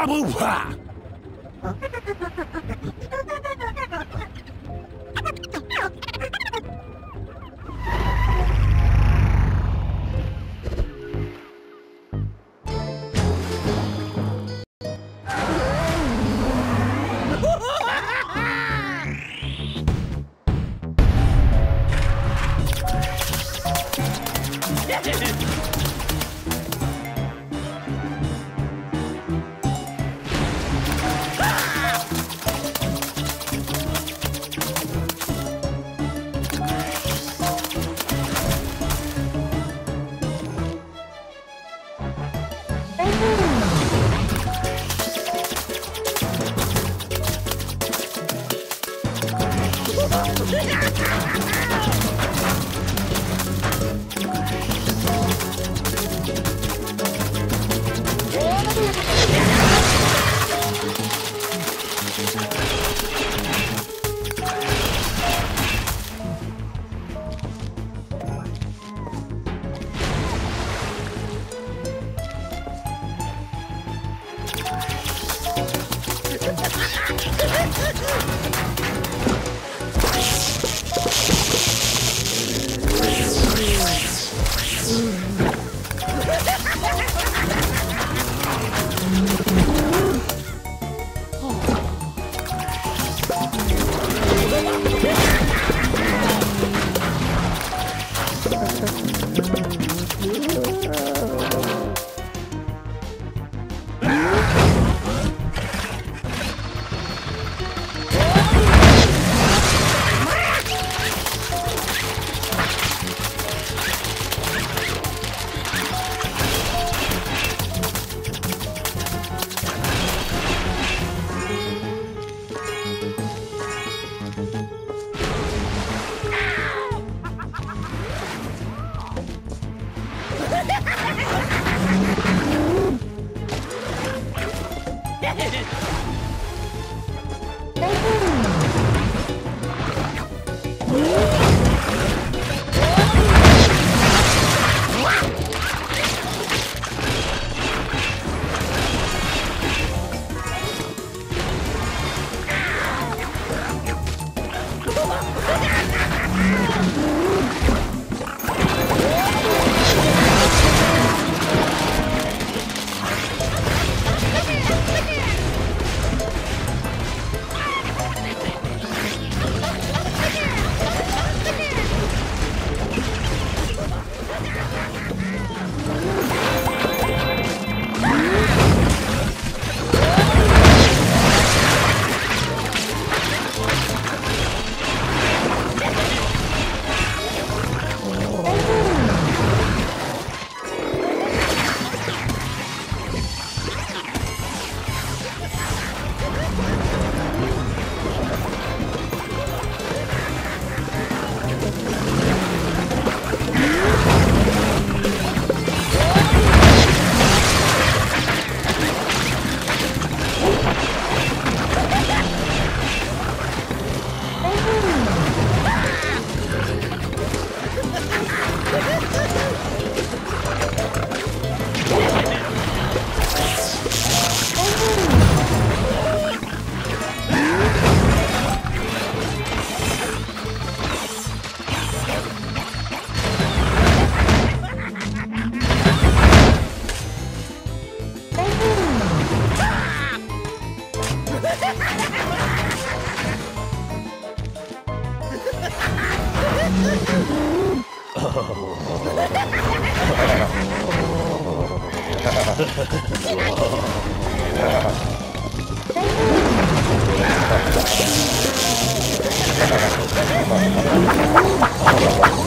Babuá! Yeah, yeah. ハハハハ!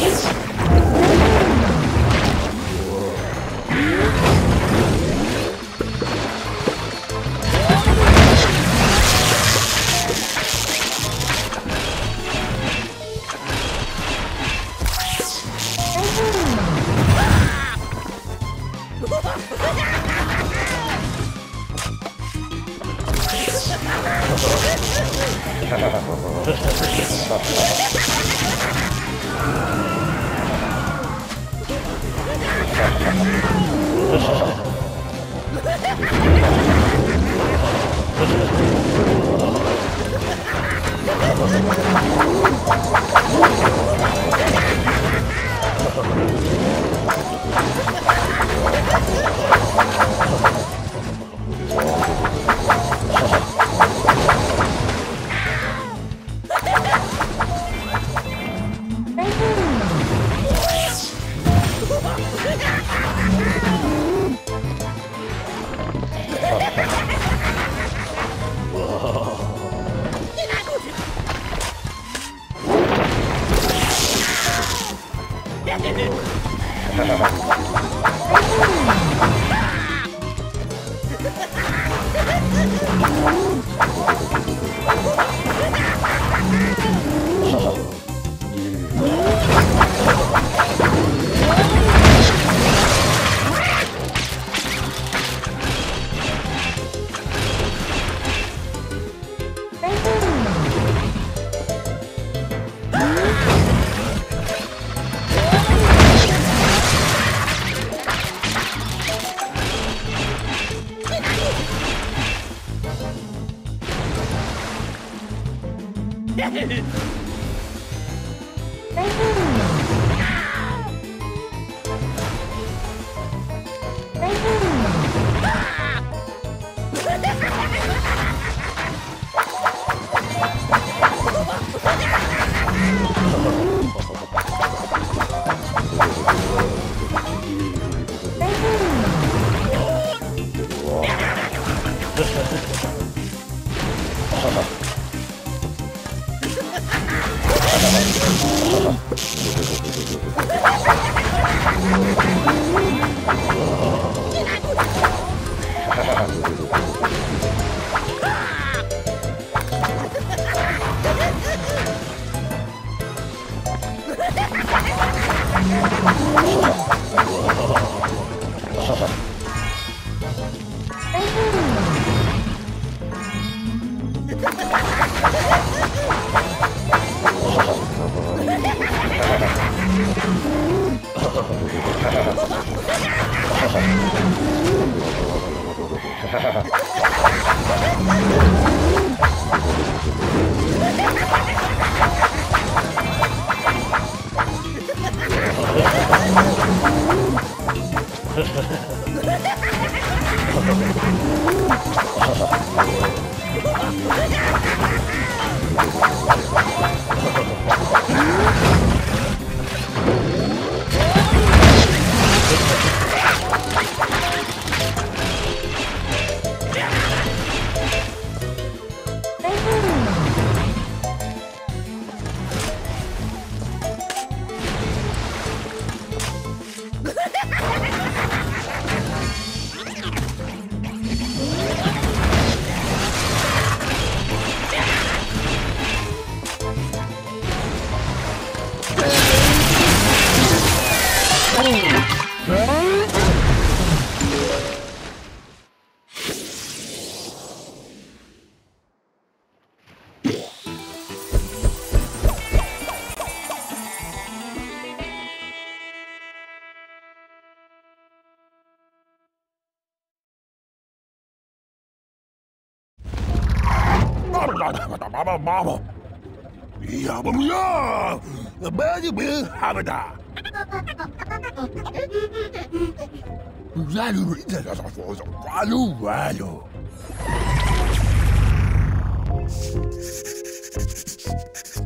Yes. Oh, Wobble wah! Mama. Ya Ya bumya, baju bel habda. Walu, ini dah sah sah sah. Walu, walu. Thank you.